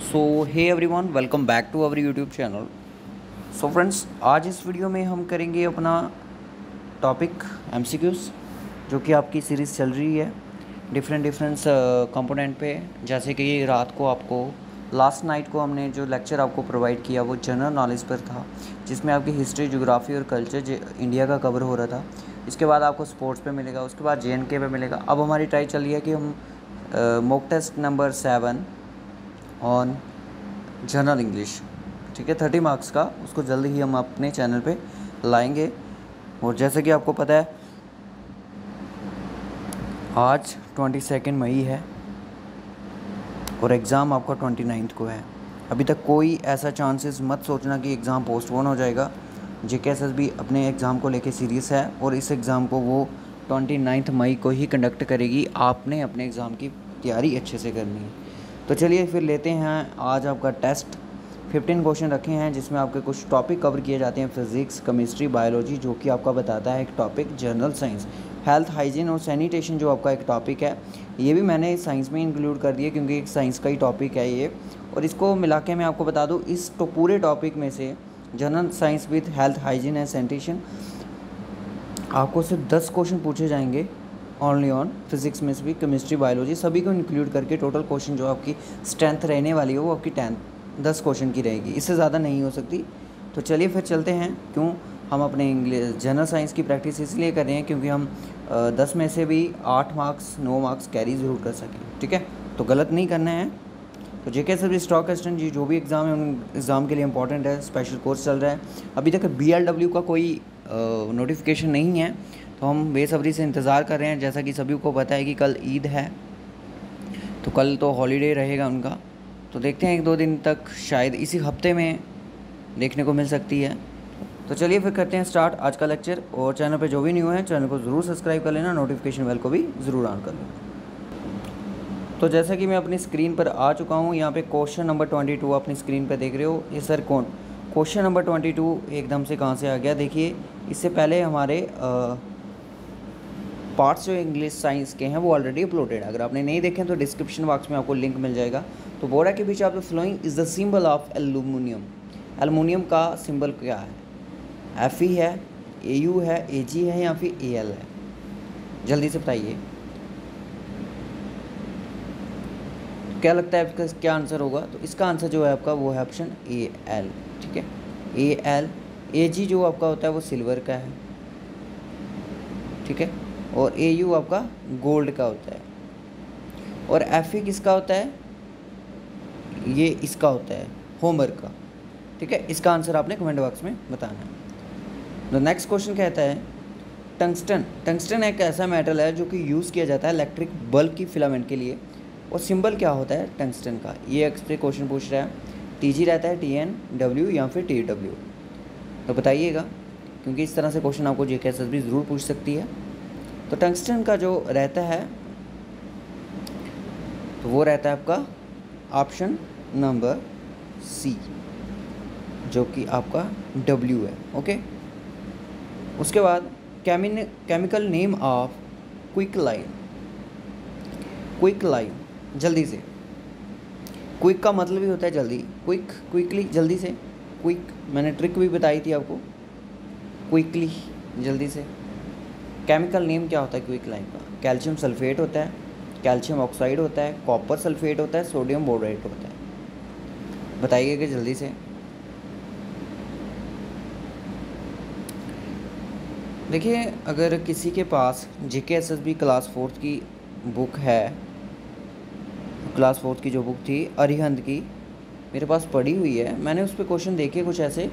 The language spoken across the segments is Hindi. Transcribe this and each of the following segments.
So hey everyone welcome back to our YouTube channel so friends आज इस वीडियो में हम करेंगे अपना टॉपिक एम जो कि आपकी सीरीज़ चल रही है डिफरेंट डिफरेंट कंपोनेंट पे। जैसे कि रात को आपको लास्ट नाइट को हमने जो लेक्चर आपको प्रोवाइड किया, वो जनरल नॉलेज पर था, जिसमें आपकी हिस्ट्री जोग्राफ़ी और कल्चर इंडिया का कवर हो रहा था। इसके बाद आपको स्पोर्ट्स पे मिलेगा, उसके बाद जे पे मिलेगा। अब हमारी ट्राई चल रही है कि हम mock test number seven on general English ठीक है थर्टी मार्क्स का, उसको जल्दी ही हम अपने चैनल पे लाएँगे। और जैसे कि आपको पता है, आज ट्वेंटी सेकेंड मई है और एग्ज़ाम आपका ट्वेंटी नाइन्थ को है। अभी तक कोई ऐसा चांसेस मत सोचना कि एग्ज़ाम पोस्टपोन हो जाएगा। जे के भी अपने एग्ज़ाम को लेके सीरियस है और इस एग्ज़ाम को वो ट्वेंटी नाइन्थ मई को ही कंडक्ट करेगी। आपने अपने एग्ज़ाम की तैयारी अच्छे से करनी है। तो चलिए फिर लेते हैं आज आपका टेस्ट। फिफ्टीन क्वेश्चन रखे हैं, जिसमें आपके कुछ टॉपिक कवर किए जाते हैं फिज़िक्स केमिस्ट्री बायोलॉजी जो कि आपका बताता है एक topic general science health hygiene और सैनिटेशन जो आपका एक टॉपिक है, ये भी मैंने साइंस में इंक्लूड कर दिया क्योंकि एक साइंस का ही टॉपिक है ये। और इसको मिला के मैं आपको बता दूँ, इस तो पूरे टॉपिक में से general science with health hygiene and sanitation आपको सिर्फ़ दस क्वेश्चन पूछे जाएँगे। ओनली ऑन फिजिक्स में भी केमिस्ट्री बायोलॉजी सभी को इंक्लूड करके टोटल क्वेश्चन जो आपकी स्ट्रेंथ रहने वाली है, वो आपकी टेंथ दस क्वेश्चन की रहेगी। इससे ज़्यादा नहीं हो सकती। तो चलिए फिर चलते हैं। क्यों? हम अपने इंग्लिश जनरल साइंस की प्रैक्टिस इसलिए कर रहे हैं क्योंकि हम दस में से भी आठ मार्क्स नौ मार्क्स कैरी ज़रूर कर सकें। ठीक है? तो गलत नहीं करना है। तो जे के भी स्टॉक एक्सटेंट जी, जो भी एग्ज़ाम है, उन एग्ज़ाम के लिए इंपॉर्टेंट है स्पेशल कोर्स चल रहा है। अभी तक बीएलडब्ल्यू का कोई नोटिफिकेशन नहीं है। तो हम बेसब्री से इंतज़ार कर रहे हैं जैसा कि सभी को पता है कि कल ईद है तो कल तो हॉलीडे रहेगा उनका। तो देखते हैं एक दो दिन तक शायद इसी हफ़्ते में देखने को मिल सकती है। तो चलिए फिर करते हैं स्टार्ट आज का लेक्चर और चैनल पे जो भी न्यू है चैनल को ज़रूर सब्सक्राइब कर लेना नोटिफिकेशन बेल को भी ज़रूर ऑन कर लेना। तो जैसा कि मैं अपनी स्क्रीन पर आ चुका हूँ यहाँ पे क्वेश्चन नंबर ट्वेंटी टू अपनी स्क्रीन पर देख रहे हो ये सर कौन? क्वेश्चन नंबर ट्वेंटी टू एकदम से कहाँ से आ गया? देखिए इससे पहले हमारे आ, पार्ट्स जो इंग्लिश साइंस के हैं, वो ऑलरेडी अपलोडेड है। अगर आपने नहीं देखे तो डिस्क्रिप्शन बॉक्स में आपको लिंक मिल जाएगा। तो बोरा के पीछे आप the following is the symbol of aluminium aluminium का सिंबल क्या है? एफ़ ई है ए यू है ए जी है, या फिर ए एल है? जल्दी से बताइए। क्या लगता है आपका क्या आंसर होगा? तो इसका आंसर जो है आपका, वो है ऑप्शन ए एल ठीक है? ए एल ए जी जो आपका होता है, वो सिल्वर का है, ठीक है? और ए यू आपका गोल्ड का होता है। और एफ़ ई किसका होता है? ये इसका होता है होमर का। ठीक है? इसका आंसर आपने कमेंट बॉक्स में बताना है। तो नेक्स्ट क्वेश्चन कहता है टंगस्टन टंगस्टन एक ऐसा मेटल है जो कि यूज़ किया जाता है इलेक्ट्रिक बल्ब की फिलामेंट के लिए। और सिंबल क्या होता है? टंगस्टन का। ये एक्सप्रे क्वेश्चन पूछ रहा है। टी जी रहता है टी एन डब्ल्यू या फिर टी डब्ल्यू तो बताइएगा, क्योंकि इस तरह से क्वेश्चन आपको जे के भी ज़रूर पूछ सकती है। तो टंगस्टन का जो रहता है तो वो रहता है आपका ऑप्शन नंबर सी जो कि आपका डब्ल्यू है ओके उसके बाद केमिन chemical name of quick lime quick lime जल्दी से। क्विक का मतलब ही होता है जल्दी। क्विक क्विकली जल्दी से। क्विक मैंने ट्रिक भी बताई थी आपको। क्विकली जल्दी से। केमिकल नेम क्या होता है क्विक लाइन का? कैल्शियम सल्फेट होता है कैल्शियम ऑक्साइड होता है कॉपर सल्फेट होता है सोडियम बोरेट होता है। बताइएगा जल्दी से। देखिए, अगर किसी के पास G K S S B class fourth की बुक है क्लास फोर्थ की जो बुक थी अरिहंत की, मेरे पास पढ़ी हुई है। मैंने उस पर क्वेश्चन देखे कुछ ऐसे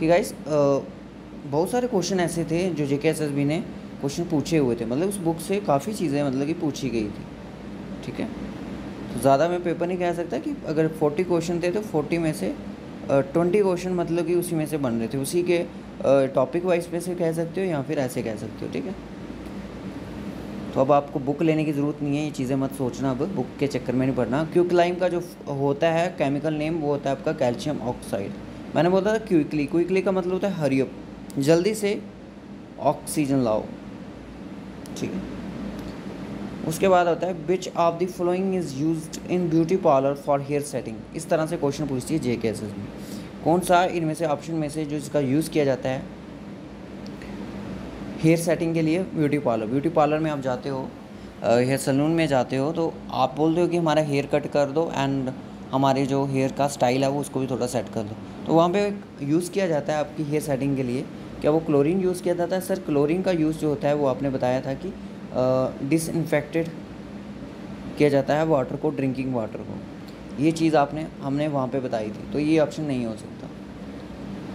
कि गाइस बहुत सारे क्वेश्चन ऐसे थे जो J K S S B ने क्वेश्चन पूछे हुए थे। मतलब उस बुक से काफ़ी चीज़ें मतलब कि पूछी गई थी। ठीक है? तो ज़्यादा मैं पेपर नहीं कह सकता कि अगर फोर्टी क्वेश्चन थे तो फोर्टी में से ट्वेंटी क्वेश्चन मतलब कि उसी में से बन रहे थे। उसी के टॉपिक वाइज में से कह सकते हो या फिर ऐसे कह सकते हो, ठीक है? तो अब आपको बुक लेने की ज़रूरत नहीं है, ये चीज़ें मत सोचना अब। बुक के चक्कर में नहीं पढ़ना क्यूक्लाइम का जो होता है केमिकल नेम वो होता है आपका कैल्शियम ऑक्साइड मैंने बोला था क्विकली क्विकली का मतलब होता है हरियप जल्दी से ऑक्सीजन लाओ। ठीक है। उसके बाद आता है which of the following is use in beauty parlour for hair setting इस तरह से क्वेश्चन पूछती है जे केसेस में कौन सा इनमें से ऑप्शन में से जो इसका यूज़ किया जाता है? हेयर सेटिंग के लिए ब्यूटी पार्लर ब्यूटी पार्लर में आप जाते हो हेयर सलून में जाते हो तो आप बोलते हो कि हमारा हेयर कट कर दो एंड हमारे जो हेयर का स्टाइल है वो उसको भी थोड़ा सेट कर दो। तो वहाँ पे यूज़ किया जाता है आपकी हेयर सेटिंग के लिए। क्या वो क्लोरीन यूज़ किया जाता है? सर क्लोरीन का यूज़ जो होता है, वो आपने बताया था कि डिसइनफेक्टेड किया जाता है वाटर को ड्रिंकिंग वाटर को। ये चीज़ आपने, हमने वहाँ पे बताई थी तो ये ऑप्शन नहीं हो सकता।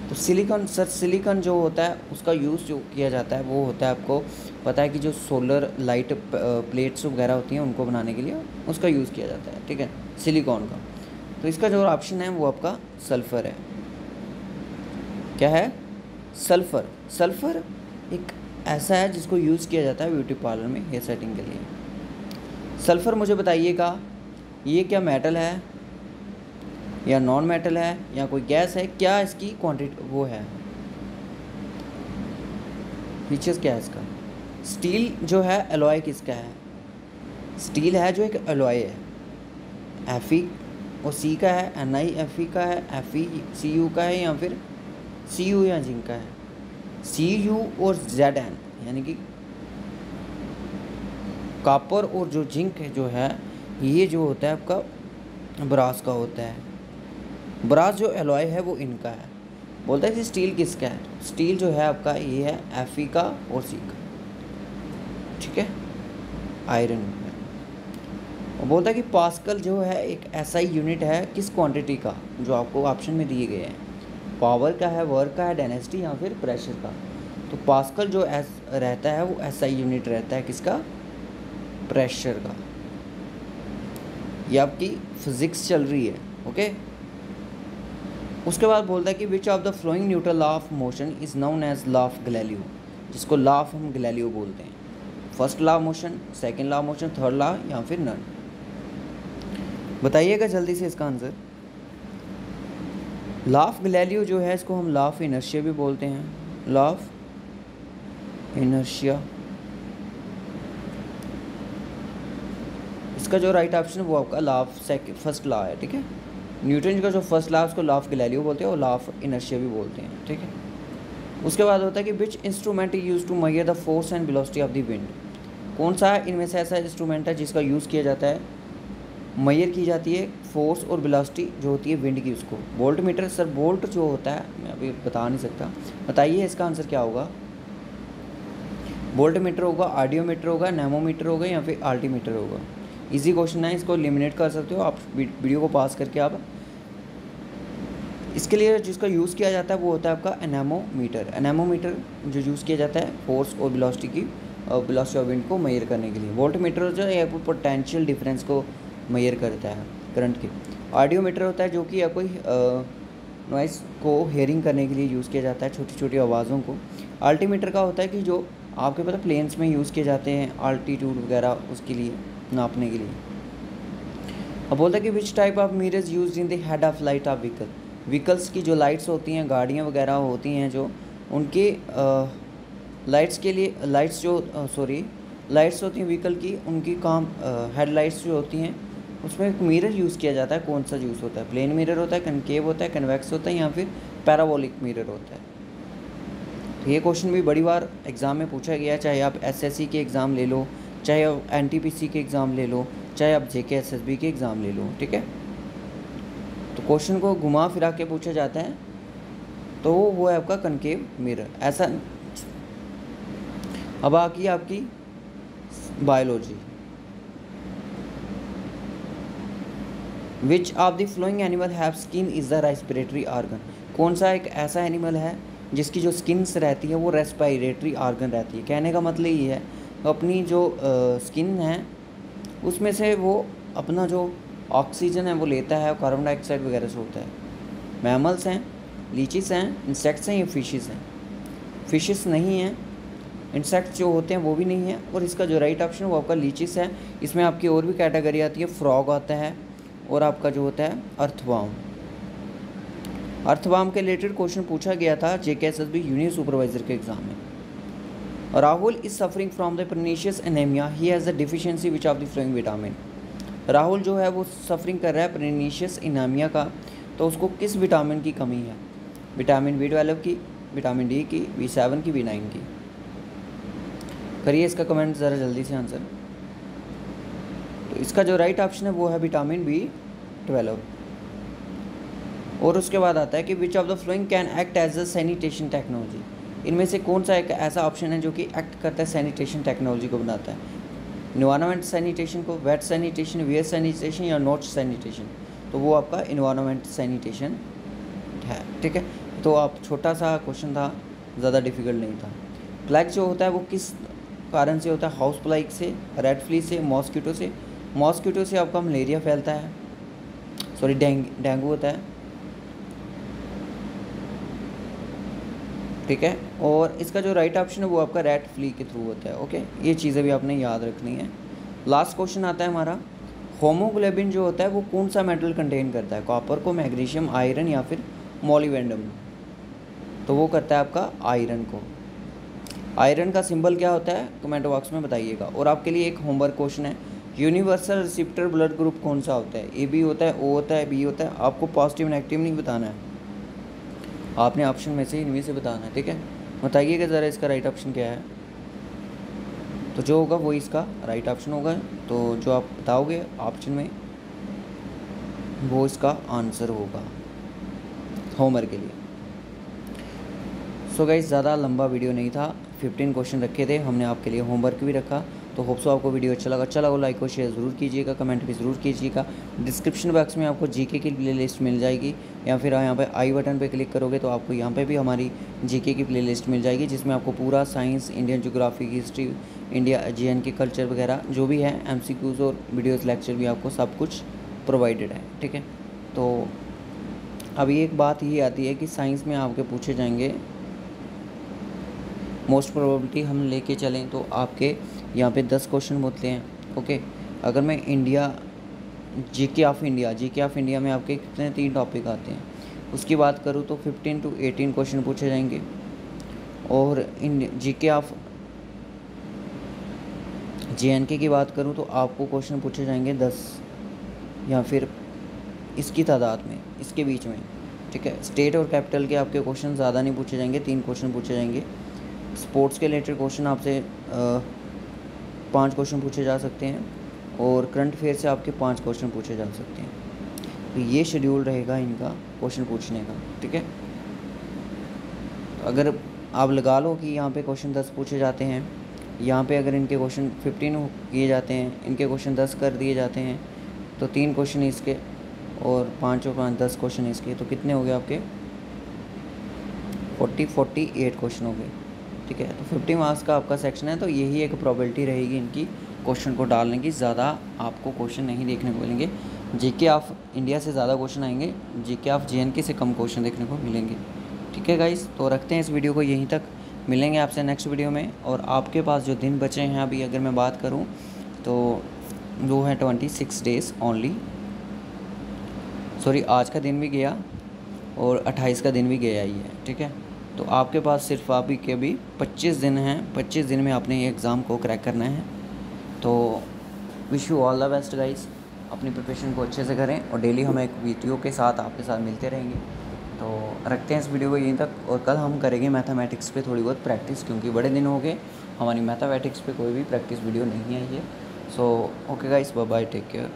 तो सिलिकॉन सर सिलिकॉन जो होता है, उसका यूज़ जो किया जाता है, वो होता है आपको पता है कि जो सोलर लाइट प्लेट्स वगैरह होती हैं, उनको बनाने के लिए उसका यूज़ किया जाता है, ठीक है? सिलिकॉन का। तो इसका जो ऑप्शन है, वो आपका सल्फ़र है। क्या है? सल्फ़र। सल्फ़र एक ऐसा है जिसको यूज़ किया जाता है ब्यूटी पार्लर में हेयर सेटिंग के लिए। सल्फ़र मुझे बताइएगा, ये क्या मेटल है? या नॉन मेटल है? या कोई गैस है? क्या इसकी क्वांटिटी वो है? फीचर्स क्या है इसका? स्टील जो है एलॉय किसका है? स्टील है जो एक एलॉय है। एफ़ ई सी का है एन आई एफ़ ई का है एफ़ ई सी यू का है, या फिर सी यू या जिंक का है? सी यू और जेड एन यानी कि कापर और जो जिंक है, जो है, ये जो होता है आपका ब्रास का होता है। ब्रास जो एलॉय है, वो इनका है। बोलता है कि स्टील किसका है? स्टील जो है आपका, ये है एफ़ ई का और सी का। ठीक है? आयरन और बोलता है कि पास्कल जो है, एक ऐसा ही यूनिट है, किस क्वांटिटी का? जो आपको ऑप्शन में दिए गए हैं। पावर का है वर्क का है डेनेसिटी या फिर प्रेशर का। तो पास्कल जो एस रहता है, वो ही यूनिट रहता है किसका? प्रेशर का। ये आपकी फिज़िक्स चल रही है ओके उसके बाद बोलता है कि which of the following neutral law of motion is known as law of Galileo जिसको लॉ ऑफ़ हम गलेलियो बोलते हैं। First law motion second law motion third law या फिर नन बताइएगा जल्दी से इसका आंसर लॉ ऑफ़ गलेलियो जो है, इसको हम लाफ इनर्शिया भी बोलते हैं। लाफ इनर्शिया इसका जो राइट ऑप्शन है, वो आपका लाफ सेकंड फ़र्स्ट लॉ है, ठीक है? न्यूटन का जो फ़र्स्ट लॉ उसको लाफ गलेलियो बोलते हैं और लॉ ऑफ़ इनर्शिया भी बोलते हैं, ठीक है? उसके बाद होता है कि which instrument use to measure the force and velocity of the wind कौन सा इनमें से ऐसा इंस्ट्रूमेंट है जिसका यूज़ किया जाता है? मैयर की जाती है फोर्स और वेलोसिटी जो होती है विंड की उसको। वोल्ट मीटर सर, वोल्ट जो होता है, मैं अभी बता नहीं सकता। बताइए इसका आंसर क्या होगा? वोल्ट मीटर होगा, आडियोमीटर होगा, नेमोमीटर होगा या फिर आल्टीमीटर होगा? इजी क्वेश्चन है, इसको लिमिनेट कर सकते हो। आप वीडियो को पास करके आप। इसके लिए जिसका यूज़ किया जाता है, वो होता है आपका एनेमोमीटर एनेमोमीटर जो यूज़ किया जाता है फोर्स और वेलोसिटी की वेलोसिटी ऑफ़ विंड को मेयर करने के लिए। वोल्ट मीटर जो है पोटेंशियल डिफरेंस को मेयर करता है, करंट की। ऑडियोमीटर होता है जो कि या कोई नॉइस को हेयरिंग करने के लिए यूज़ किया जाता है छोटी छोटी आवाज़ों को। अल्टीमीटर का होता है कि जो आपके पता प्लेन्स में यूज़ किए जाते हैं अल्टीट्यूड वगैरह उसके लिए, नापने के लिए। अब बोलता है कि which type of mirrors use in the head of light of vehicle vehicles की जो लाइट्स होती हैं, गाड़ियाँ वगैरह होती हैं जो, उनके लाइट्स के लिए लाइट्स जो सॉरी लाइट्स होती हैं व्हीकल की, उनकी काम हेडलाइट्स जो होती हैं उसमें एक मिरर यूज़ किया जाता है, कौन सा यूज़ होता है? प्लेन मिरर होता है कनकेव होता है कन्वेक्स होता है, या फिर पैराबोलिक मिरर होता है? तो ये क्वेश्चन भी बड़ी बार एग्ज़ाम में पूछा गया चाहे आप एसएससी के एग्ज़ाम ले लो, चाहे आप एनटीपीसी के एग्ज़ाम ले लो, चाहे आप जे के के एग्ज़ाम ले लो, ठीक है? तो क्वेश्चन को घुमा फिरा के पूछा जाता है तो वो है आपका कनकेव मिरर ऐसा अब आकी आपकी biology which of the following animal have skin is the respiratory organ कौन सा एक ऐसा एनिमल है जिसकी जो स्किन्स रहती है वो रेस्पायरेटरी आर्गन रहती है? कहने का मतलब ये है, अपनी जो स्किन है, उसमें से वो अपना जो ऑक्सीजन है वो लेता है कार्बन डाइऑक्साइड वगैरह से होता है। मैमल्स हैं लीचिस हैं इंसेक्ट्स हैं या फिशेस हैं? फिशेस नहीं हैं इंसेक्ट्स जो होते हैं वो भी नहीं है और इसका जो राइट ऑप्शन वो आपका लीचिस है। इसमें आपकी और भी कैटेगरी आती है फ्रॉग आता है और आपका जो होता है अर्थवाम। अर्थवाम के रिलेटेड क्वेश्चन पूछा गया था J K S S B union supervisor के एग्ज़ाम में। Rahul is suffering from the pernicious anaemia he has the deficiency which of the following vitamin Rahul जो है वो सफरिंग कर रहा है प्रनीशियस इनामिया का तो उसको किस विटामिन की कमी है? विटामिन बी ट्वेल्व की विटामिन डी की बी सेवन की बी नाइन की। करिए इसका कमेंट ज़रा जल्दी से आंसर इसका जो राइट ऑप्शन है, वो है विटामिन बी ट्वेल्व और उसके बाद आता है कि which of the following can act as a sanitation technology इनमें से कौन सा एक ऐसा ऑप्शन है जो कि एक्ट करता है सैनिटेशन टेक्नोलॉजी को बनाता है? इन्वायरमेंट सैनिटेशन को वेट सैनिटेशन वेयर सैनिटेशन या नॉट सैनिटेशन तो वो आपका इन्वायरमेंट सैनिटेशन है, ठीक है? तो आप छोटा सा क्वेश्चन था, ज़्यादा डिफ़िकल्ट नहीं था। प्लैग जो होता है, वो किस कारण से होता है? हाउस प्लाइक से रेड फ्ली से मॉस्किटो से मॉस्किटो से आपका मलेरिया फैलता है। सॉरी डेंग डेंगू होता है। ठीक है? और इसका जो राइट ऑप्शन है, वो आपका रेड फ्ली के थ्रू होता है ओके ये चीज़ें भी आपने याद रखनी है। लास्ट क्वेश्चन आता है हमारा। होमोग्लोबिन जो होता है, वो कौन सा मेटल कंटेन करता है? कॉपर को मैग्नीशियम आयरन या फिर मोलिवेंडम तो वो करता है आपका आयरन को। आयरन का सिंबल क्या होता है? कमेंट बॉक्स में बताइएगा। और आपके लिए एक होमवर्क क्वेश्चन है। यूनिवर्सल रिसिप्टर ब्लड ग्रुप कौन सा होता है? ए बी होता है, ओ होता है, बी होता है। आपको पॉजिटिव नेगेटिव नहीं बताना है। आपने ऑप्शन में से इनमें से बताना है, ठीक है? बताइएगा ज़रा इसका राइट ऑप्शन क्या है। तो जो होगा वो इसका राइट ऑप्शन होगा। तो जो आप बताओगे ऑप्शन में, वो इसका आंसर होगा। होमवर्क के लिए। सो गाइस ज़्यादा लंबा वीडियो नहीं था। फिफ्टीन क्वेश्चन रखे थे। हमने आपके लिए होमवर्क भी रखा। तो होप्सो आपको वीडियो अच्छा लगा अच्छा लगा लाइक और शेयर ज़रूर कीजिएगा कमेंट भी ज़रूर कीजिएगा। डिस्क्रिप्शन बॉक्स में आपको जीके की प्ले लिस्ट मिल जाएगी, या फिर यहाँ पे आई बटन पे क्लिक करोगे तो आपको यहाँ पे भी हमारी जीके की प्ले लिस्ट मिल जाएगी, जिसमें आपको पूरा science Indian geography history India J K culture वगैरह जो भी है एम और वीडियोज़ लेक्चर भी आपको सब कुछ प्रोवाइडेड है, ठीक है? तो अभी एक बात ये आती है कि साइंस में आपके पूछे जाएँगे मोस्ट प्रोबेबिलिटी हम लेके चलें तो आपके यहाँ पे दस क्वेश्चन होते हैं ओके अगर मैं इंडिया जी के ऑफ़ इंडिया जी के ऑफ़ इंडिया में आपके कितने तीन टॉपिक आते हैं? उसकी बात करूँ तो फिफ्टीन टू एटीन क्वेश्चन पूछे जाएँगे। और इन जी के ऑफ़ जे एन के की बात करूँ तो आपको क्वेश्चन पूछे जाएँगे दस, या फिर इसकी तादाद में, इसके बीच में, ठीक है? स्टेट और कैपिटल के आपके क्वेश्चन ज़्यादा नहीं पूछे जाएँगे, तीन क्वेश्चन पूछे जाएँगे। स्पोर्ट्स के रिलेटेड क्वेश्चन आपसे पाँच क्वेश्चन पूछे जा सकते हैं और करंट अफेयर से आपके पाँच क्वेश्चन पूछे जा सकते हैं। तो ये शेड्यूल रहेगा इनका क्वेश्चन पूछने का, ठीक है? तो अगर आप लगा लो कि यहाँ पे क्वेश्चन दस पूछे जाते हैं, यहाँ पे अगर इनके क्वेश्चन फिफ्टीन किए जाते हैं, इनके क्वेश्चन दस कर दिए जाते हैं तो तीन क्वेश्चन इसके और पाँच और पाँच दस क्वेश्चन इसके तो कितने हो गए आपके? फोर्टी फोर्टी एट क्वेश्चन हो गए। ठीक है तो फिफ्टी मार्क्स का आपका सेक्शन है तो यही एक प्रॉबिलिटी रहेगी इनकी क्वेश्चन को डालने की। ज़्यादा आपको क्वेश्चन नहीं देखने को मिलेंगे। जीके ऑफ़ इंडिया से ज़्यादा क्वेश्चन आएँगे जीके ऑफ़ जे से कम क्वेश्चन देखने को मिलेंगे। ठीक है गाइस तो रखते हैं इस वीडियो को यहीं तक। मिलेंगे आपसे नेक्स्ट वीडियो में। और आपके पास जो दिन बचे हैं, अभी अगर मैं बात करूँ तो वो है twenty six days only sorry आज का दिन भी गया और अट्ठाईस का दिन भी गया ही है। ठीक है? तो आपके पास सिर्फ़ ही के भी पच्चीस दिन हैं। पच्चीस दिन में आपने ये एग्ज़ाम को क्रैक करना है। तो wish you all the best guys अपनी प्रिपरेशन को अच्छे से करें और डेली हम एक वीडियो के साथ आपके साथ मिलते रहेंगे। तो रखते हैं इस वीडियो को यहीं तक और कल हम करेंगे मैथमेटिक्स पे थोड़ी बहुत प्रैक्टिस क्योंकि बड़े दिन हो गए। हमारी मैथमेटिक्स पे कोई भी प्रैक्टिस वीडियो नहीं आई है। So okay guys bye bye take care